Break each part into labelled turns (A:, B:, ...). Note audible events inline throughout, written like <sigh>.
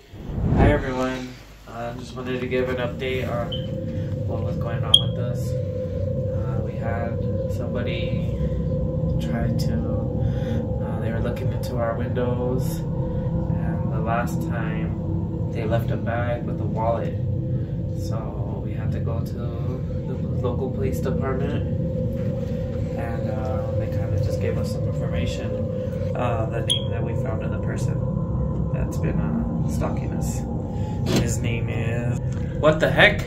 A: Hi everyone. I uh, just wanted to give an update on what was going on with us. Uh, we had somebody try to, uh, they were looking into our windows, and the last time they left a bag with a wallet. So we had to go to the local police department, and uh, they kind of just gave us some information. Uh, the name that we found of the person that's been uh, stalking us. His name is. What the heck?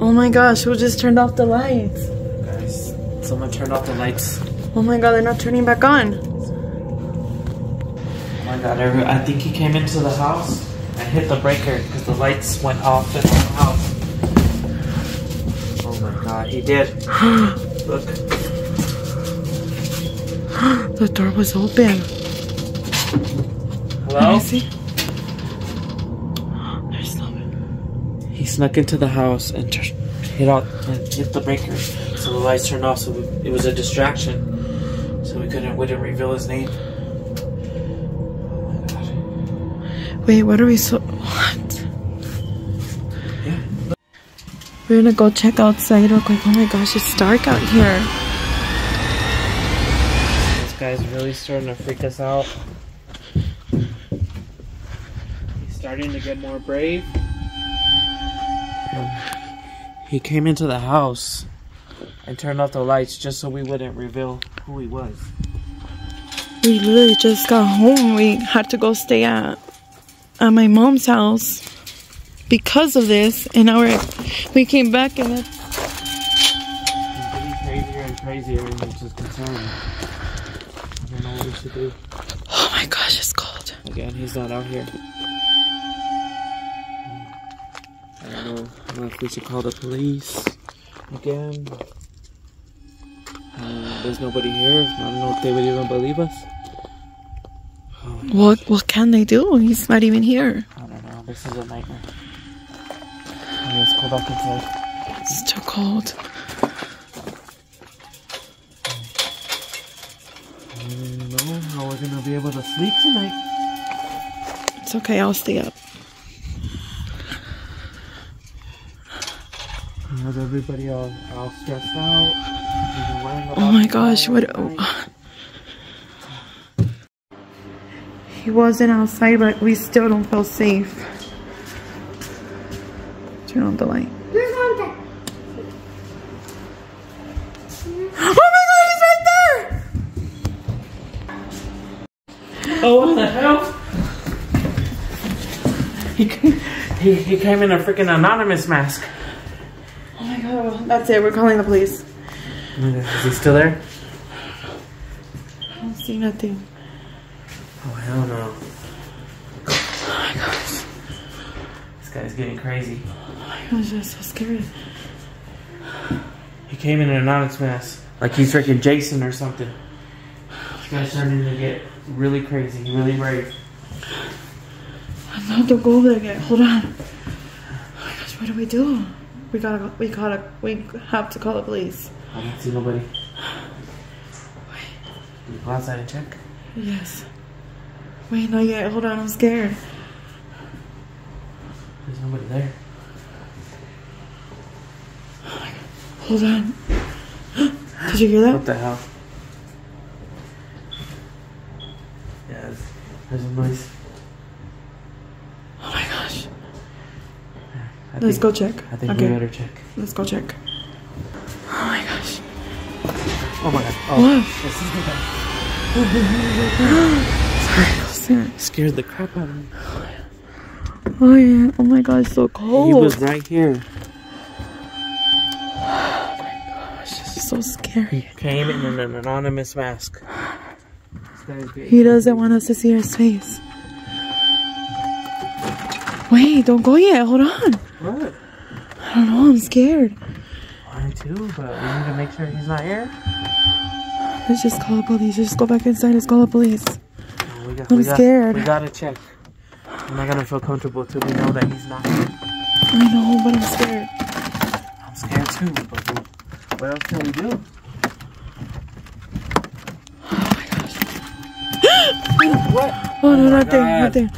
B: Oh my gosh, who just turned off the lights?
A: Guys, someone turned off the lights.
B: Oh my god, they're not turning back on.
A: Oh my god, every, I think he came into the house and hit the breaker because the lights went off in the house. Oh my god, he did. <gasps> Look. <gasps>
B: the door was open.
A: Hello?
B: see. <gasps> There's
A: He snuck into the house and hit out and hit the breaker, so the lights turned off. So it was a distraction, so we couldn't we didn't reveal his name. Oh my god.
B: Wait, what are we so? What?
A: Yeah.
B: We're gonna go check outside real quick. Oh my gosh, it's dark out here.
A: This guy's really starting to freak us out. Starting to get more brave. He came into the house and turned off the lights just so we wouldn't reveal who he was.
B: We literally just got home. We had to go stay at at my mom's house because of this, and now we're we came back and it's
A: getting crazier and crazier, and it's just concerning. I don't know what we should do.
B: Oh my gosh, it's cold.
A: Again, he's not out here. Know if we should call the police again. Uh, there's nobody here. I don't know if they would even believe us.
B: Oh what what can they do? He's not even here.
A: I don't know. This is a nightmare. let's go back inside.
B: It's too cold.
A: I don't know how we're gonna be able to sleep tonight.
B: It's okay. I'll stay up.
A: Has everybody all, all stressed out?
B: Oh my gosh, what? Oh. He wasn't outside, but we still don't feel safe. Turn on the light. Oh my god, he's right there!
A: Oh, what the hell? He, he, he came in a freaking anonymous mask.
B: That's it. We're calling the police.
A: Is he still there?
B: I don't see nothing.
A: Oh, hell no. Oh my gosh. This guy's getting crazy.
B: Oh my gosh, I'm so scared.
A: He came in an anonymous mask. Like he's freaking Jason or something. This guy's starting to get really crazy, really brave.
B: I'm not to go over there yet. Hold on. Oh my gosh, what do we do? We gotta, we gotta, we have to call the police.
A: I don't see nobody. Wait. Can you go outside and check?
B: Yes. Wait, not yet. Hold on, I'm scared.
A: There's nobody there.
B: Hold on. Did you hear that?
A: What the hell? Yeah, there's a noise.
B: Let's
A: think,
B: go check.
A: I think
B: okay.
A: we better check.
B: Let's go check. Oh my gosh.
A: Oh my god. Oh,
B: what? Sorry, <gasps> <gasps>
A: Scared the crap out of me.
B: Oh yeah. Oh my god, it's so cold.
A: He was right here.
B: Oh my gosh, this is so scary.
A: He came in an anonymous mask.
B: He doesn't want us to see his face. Wait, don't go yet. Hold on.
A: What?
B: I don't know. I'm scared.
A: I too, but we need to make sure he's not here.
B: Let's just call the police. Just go back inside. Let's call the police.
A: we got,
B: I'm
A: we
B: scared.
A: Got, we gotta check. I'm not gonna feel comfortable till we know that he's not here.
B: I know, but I'm scared.
A: I'm scared too, but what else can we do?
B: Oh my gosh. <gasps>
A: what?
B: Oh, no, oh nothing, nothing.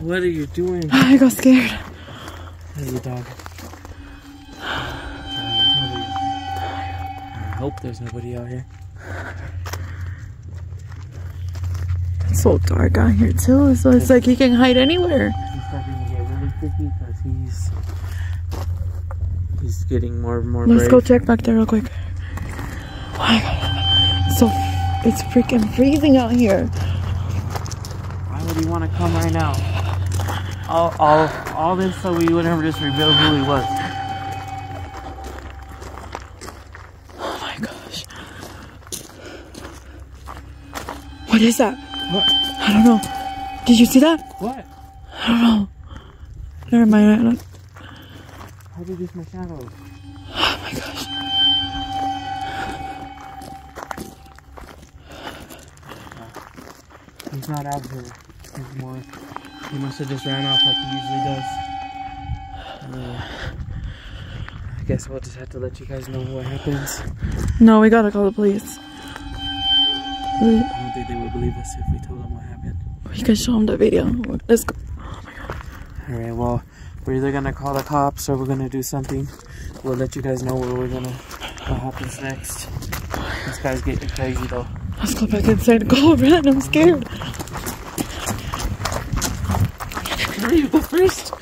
A: What are you doing? <sighs>
B: I got scared.
A: There's a dog. <sighs> I hope there's nobody out here.
B: It's so dark out here too, so it's like he can hide anywhere.
A: He's starting to get really freaky because he's he's getting more and more
B: Let's
A: brave.
B: go check back there real quick. Oh my god. So it's freaking freezing out here.
A: Why would he want to come right now? All, all, all this so we would never just reveal who he was.
B: Oh my gosh. What is that?
A: What?
B: I don't know. Did you see that?
A: What?
B: I don't know. Never mind. I don't-
A: How did this my shadow?
B: Oh my gosh.
A: He's not out here. He's more. He must have just ran off like he usually does. Uh, I guess we'll just have to let you guys know what happens.
B: No, we gotta call the police. We,
A: I don't think they would believe us if we told them what happened.
B: we can show them the video. Let's go. Oh my god.
A: Alright, well, we're either gonna call the cops or we're gonna do something. We'll let you guys know what we're gonna, what happens next. This guy's getting crazy though.
B: Let's go back inside. Go, run. I'm scared.
A: You go first.